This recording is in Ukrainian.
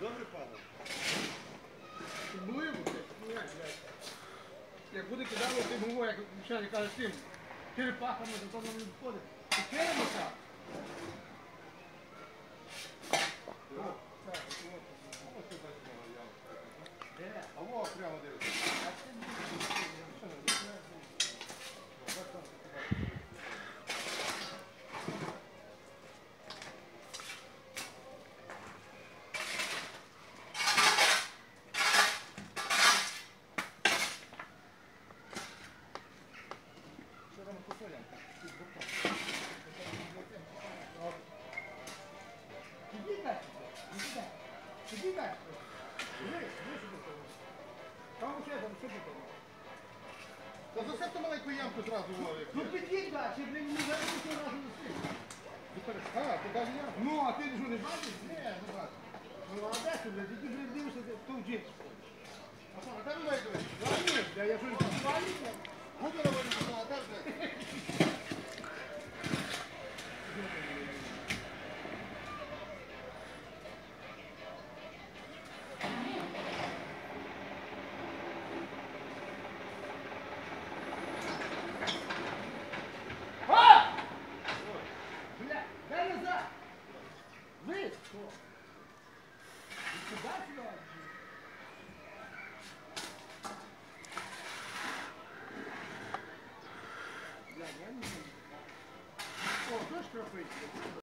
Добре, пане? Були ну як, блядь. Як буде кидало тим гумор, як Мішані каже тим, черепахами, то воно не ти мого яму. Де? А во, прямо дивись. А це не буде. Що не буде? Що там посолям? Під боком. Іди далі, іди далі. Іди далі. Іди, іди сюди. Там ще там що Та засипте маленьку ямку зразу, як Ну підіть далі, блін, не зараз не разу не встиг. А, ти кажеш ямку? Ну, а ти що не бачиш? Ні, не бачу. Ну, а де блядь, ти, блядь, дивишся, де- хто вчить? А навіть дивись? Я я, я що не посуваюся? Губи воді, а де ж? О, хто ж пропить?